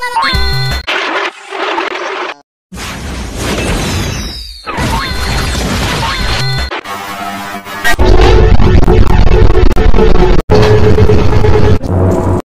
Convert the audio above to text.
la la la